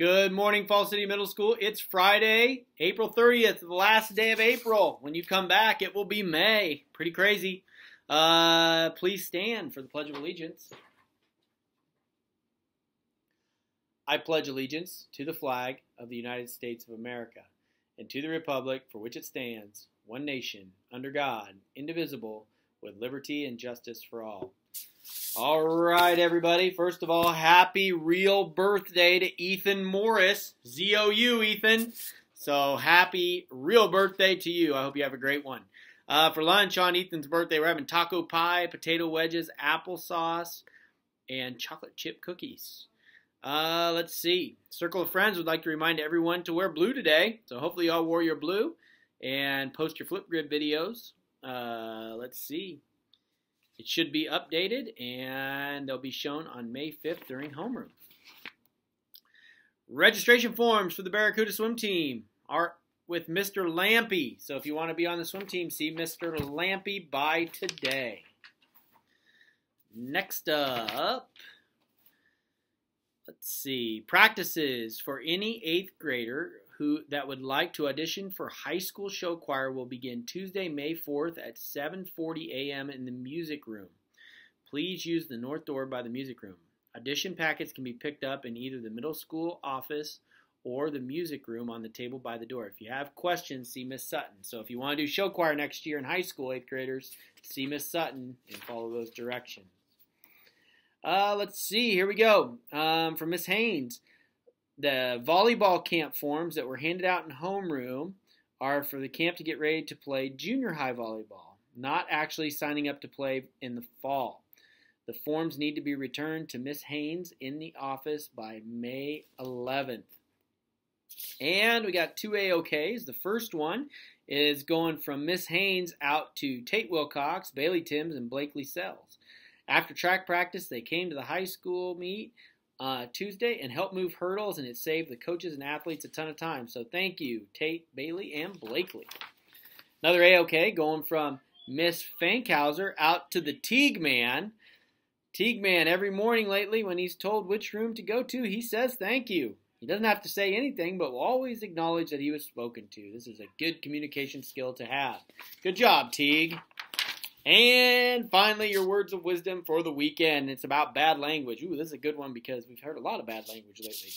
Good morning, Fall City Middle School. It's Friday, April 30th, the last day of April. When you come back, it will be May. Pretty crazy. Uh, please stand for the Pledge of Allegiance. I pledge allegiance to the flag of the United States of America and to the republic for which it stands, one nation, under God, indivisible, with liberty and justice for all. All right, everybody. First of all, happy real birthday to Ethan Morris. Z O U, Ethan. So happy real birthday to you. I hope you have a great one. Uh, for lunch on Ethan's birthday, we're having taco pie, potato wedges, applesauce, and chocolate chip cookies. Uh, let's see. Circle of Friends would like to remind everyone to wear blue today. So hopefully you all wore your blue and post your Flipgrid videos. Uh, let's see. It should be updated and they'll be shown on May 5th during homeroom. Registration forms for the Barracuda swim team are with Mr. Lampy. So if you want to be on the swim team, see Mr. Lampy by today. Next up, let's see, practices for any eighth grader who that would like to audition for high school show choir will begin Tuesday, May 4th at 7:40 a.m. in the music room. Please use the north door by the music room. Audition packets can be picked up in either the middle school office or the music room on the table by the door. If you have questions, see Miss Sutton. So if you want to do show choir next year in high school, 8th graders, see Miss Sutton and follow those directions. Uh, let's see, here we go. Um, from Miss Haynes the volleyball camp forms that were handed out in homeroom are for the camp to get ready to play junior high volleyball, not actually signing up to play in the fall. The forms need to be returned to Miss Haynes in the office by May 11th. And we got two AOKs. The first one is going from Miss Haynes out to Tate Wilcox, Bailey Timms, and Blakely Sells. After track practice, they came to the high school meet uh, Tuesday and helped move hurdles, and it saved the coaches and athletes a ton of time. So thank you, Tate, Bailey, and Blakely. Another AOK going from Miss Fankhauser out to the Teague Man. Teague Man, every morning lately, when he's told which room to go to, he says thank you. He doesn't have to say anything, but will always acknowledge that he was spoken to. This is a good communication skill to have. Good job, Teague. And finally, your words of wisdom for the weekend. It's about bad language. Ooh, this is a good one because we've heard a lot of bad language lately.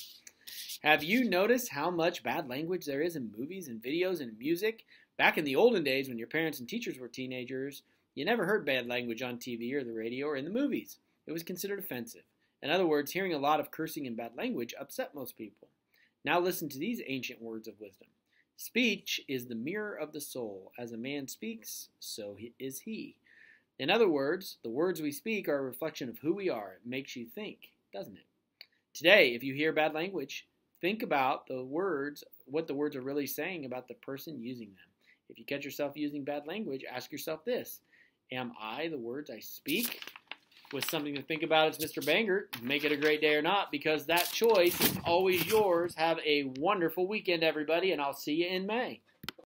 Have you noticed how much bad language there is in movies and videos and music? Back in the olden days, when your parents and teachers were teenagers, you never heard bad language on TV or the radio or in the movies. It was considered offensive. In other words, hearing a lot of cursing and bad language upset most people. Now listen to these ancient words of wisdom. Speech is the mirror of the soul. As a man speaks, so is he. In other words, the words we speak are a reflection of who we are. It makes you think, doesn't it? Today, if you hear bad language, think about the words, what the words are really saying about the person using them. If you catch yourself using bad language, ask yourself this Am I the words I speak? With something to think about It's Mr. Bangert, make it a great day or not, because that choice is always yours. Have a wonderful weekend, everybody, and I'll see you in May.